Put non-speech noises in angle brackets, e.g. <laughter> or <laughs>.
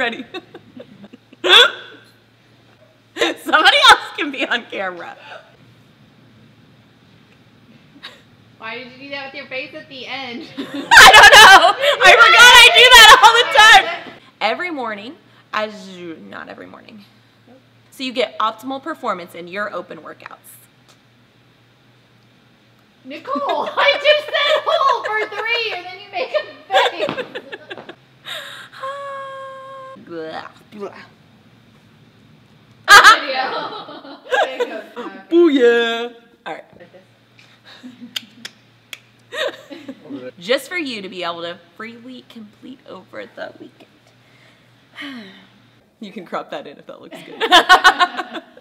Ready. <laughs> Somebody else can be on camera. Why did you do that with your face at the end? <laughs> <laughs> I don't know. I forgot I do that all the time. Every morning, as you, not every morning. So you get optimal performance in your open workouts. Nicole, I just said hold for three and then you make a face. Blah. Booyah. All right. Just for you to be able to freely complete over the weekend. <sighs> You can crop that in if that looks good. <laughs>